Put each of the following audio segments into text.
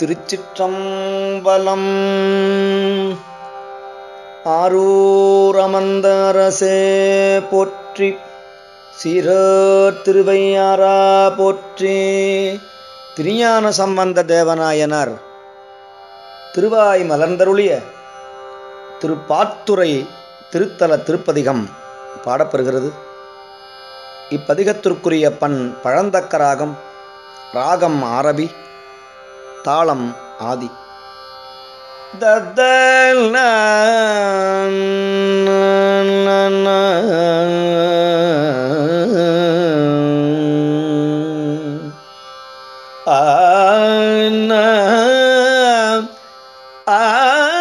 திருச்சிற்றம்பலம். ஆரூரமந்தரசே போற்றி. சீரர் திருவையாரா போற்றி. திருஞான சம்பந்த தேவநாயனார் திருவாய் மலர்ந்தருளிய திருப்பாத்துறை திருத்தல திருப்பதிகம் பாடப்பெறுகிறது. இப்பதிகத்திற்குரிய பண் பழந்தக்க ராகம் ராகம் ஆரபி தாளம் ஆதி. தத்தல் காரார்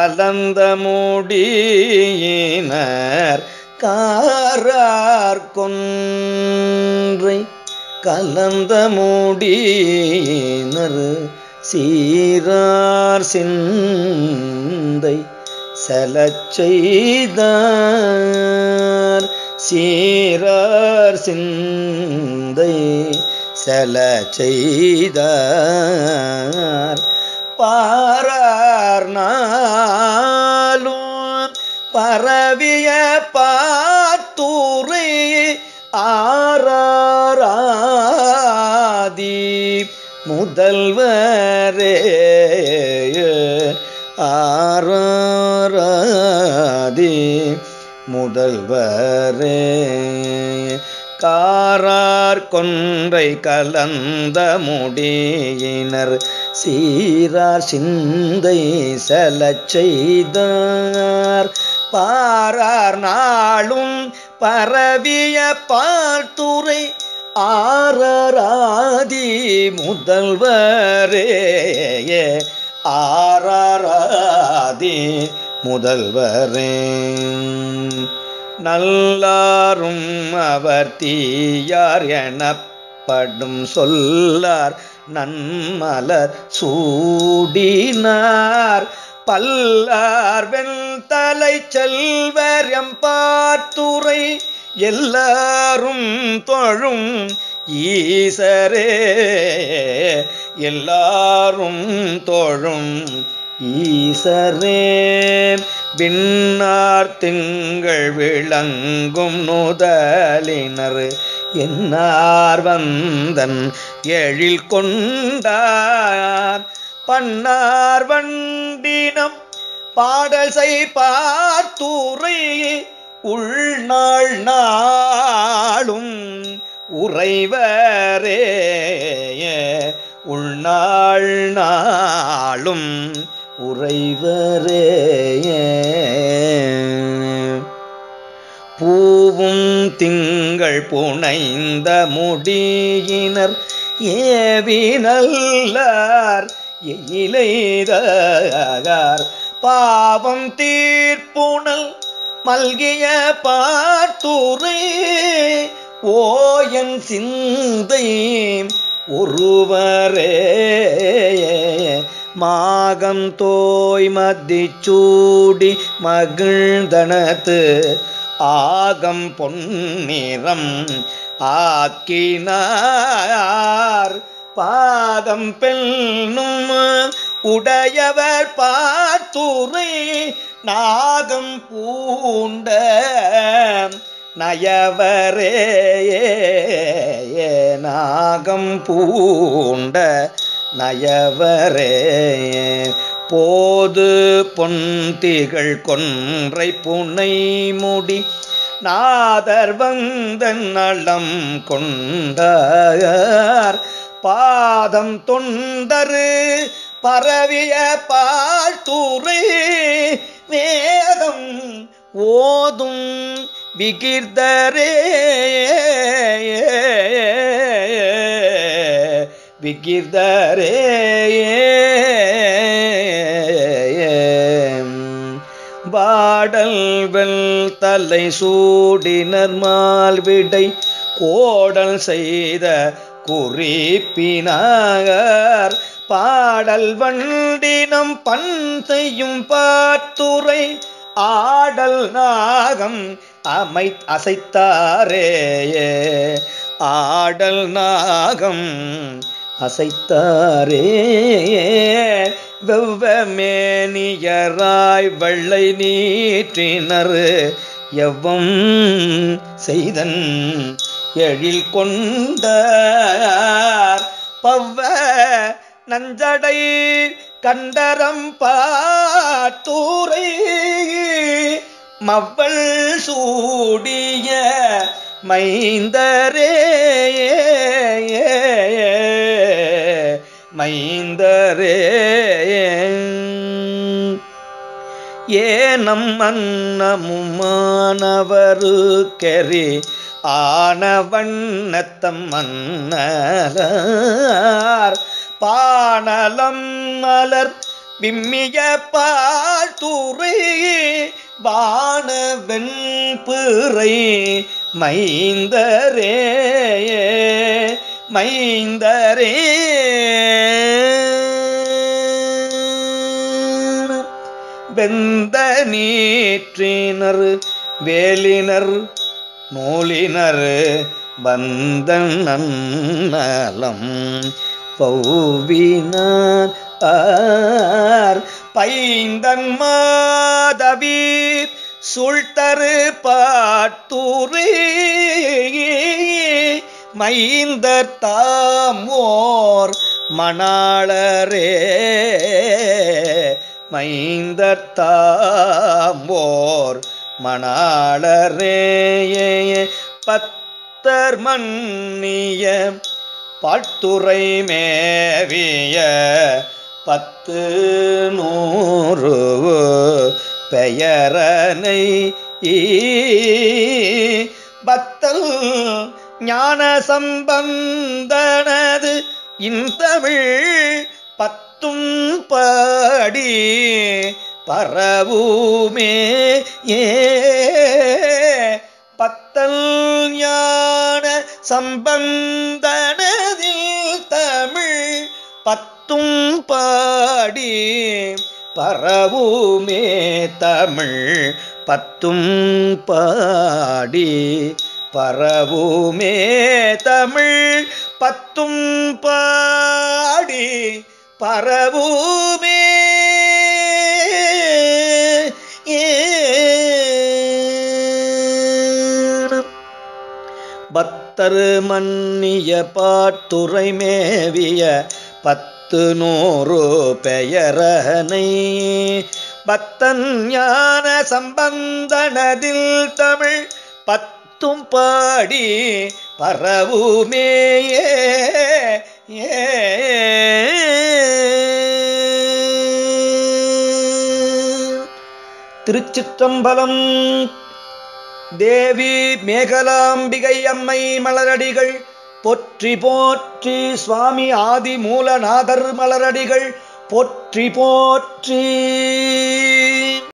கலந்த மூடியினர் காரார் கொன்றை கலந்த மூடியினர் சீரார் சிந்தை செலச்செய்தார் சீரார் சிந்தை செலச்செய்தார் செய்தார் பரவிய பாத்தூரை ஆராராதி முதல்வரே ஆராராதி முதல்வரே. காரார் கொன்றை கலந்த முடியினர். சீரார் சிந்தை செலச் செய்தார். பாரார் நாளும் பரவிய பார்த்துரை ஆராராதி முதல்வரே ஆராராதி முதல்வரே. நல்லாரும் அவர் தீயார் எனப்படும் சொல்லார். நன்மலர் சூடினார். பல்லார் வெண்தலை செல்வர் எம்பாத்துறை எல்லாரும் தொழும் ஈசரே. எல்லாரும் தொழும் ஈசரே. விண்ணார் திங்கள் விளங்கும் நுதலினர். என்னார் வந்தன் எழில் கொண்டார். பன்னார் வண்டினம் பாடசை பார்த்தூரை உள்நாள் நாளும் உறைவரே. உள்நாள் நாளும் உறைவரே. திங்கள் புனைந்த முடியினர். ஏவி நல்லார் எயிலைதார் பாவம் தீர்ப்புணல் மல்கிய பார்த்தூரை ஓயன் சிந்தை ஒருவரே. மாகம் தோய் மதிச்சூடி மகிழ்ந்தனத்து ஆகம் பொன்னிறம் ஆக்கினார். பாதம் பெண்ணும் உடையவர் பார்த்துரை நாகம் பூண்ட நயவரே நாகம் பூண்ட நயவரே போது பொன்திகள் கொன்றை புனை முடி. நாதர் வந்த நலம் கொண்டார் பாதம் தொண்டரு பரவிய பாழ்த்தூரை வேதம் ஓதும் விகிர்தரே. விகிர்தரே. வாடல் தலை சூடினர் மால்விடை கோடல் செய்த குறிப்பினார் பாடல் வண்டினம் பண் செய்யும் பாத்துரை ஆடல் நாகம் அமை அசைத்தாரேயே. ஆடல் நாகம் அசைத்தாரே. வெவ்வமேனியராய் வெள்ளை நீற்றினர். எவ்வம் செய்தன் எழில் கொண்ட பவ்வ நஞ்சடை கண்டரம் பாத்தூரை மவ்வள் சூடிய மைந்தரேயே ஐந்தரே ஏனம் அன்னமுமானவரு கெறி ஆனவண்ணத்தம் மன்னலார். பாணலம் மலர் விம்மிய பாழ்துறை வான வெண்பிறை மைந்தரே. மைந்தரே. வெந்த நீற்றினர் வேலினர் நூலினர் வந்த நன்னலம் பௌவினார். ஆர் பைந்தன் மாதவி சுழ்த்தரு பாட்டூரி மைந்தர் தாமோர் மணாளரே. மைந்தர்த்தாம்போர் மணாளரேயே. பத்தர் மன்னிய பாட்டுரை மேவிய பத்து நூறு பெயரனை பத்தல் ஞான சம்பந்தனது இந்தமிழ் பத்தும் பாடி பரவுமே ஏ. பத்தல் ஞான சம்பந்தனதில் தமிழ் பத்தும் பாடி பரவுமே தமிழ் பத்தும் பாடி பரவுமே தமிழ் பத்தும் பாடி பரவுமே. பத்தரு மன்னிய பாட்டுரை மேவிய பத்து நூறு பெயரனை. பத்தன் ஞான சம்பந்தனதில் தமிழ் பத்தும் பாடி பரவுமேயே திருச்சிற்றம்பலம் தேவி மேகலாம்பிகை அம்மை மலரடிகள் போற்றி போற்றி சுவாமி ஆதி மூலநாதர் மலரடிகள் போற்றி போற்றி